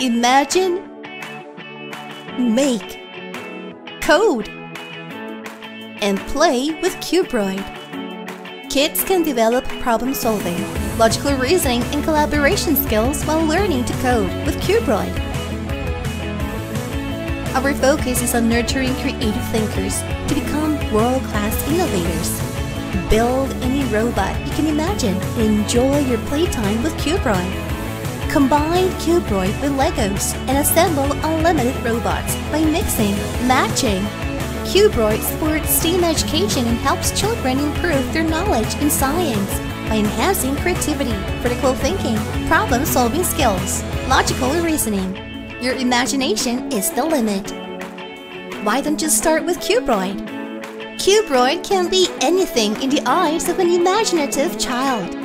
Imagine, make, code, and play with Cubroid. Kids can develop problem solving, logical reasoning, and collaboration skills while learning to code with Cubroid. Our focus is on nurturing creative thinkers to become world-class innovators. Build any robot you can imagine enjoy your playtime with Cubroid. Combine Cubroid with Legos and assemble unlimited robots by mixing, matching. Cubroid supports STEAM education and helps children improve their knowledge in science by enhancing creativity, critical thinking, problem-solving skills, logical reasoning. Your imagination is the limit. Why don't you start with Cubroid? Cubroid can be anything in the eyes of an imaginative child.